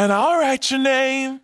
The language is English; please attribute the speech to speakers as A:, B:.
A: and I'll write your name.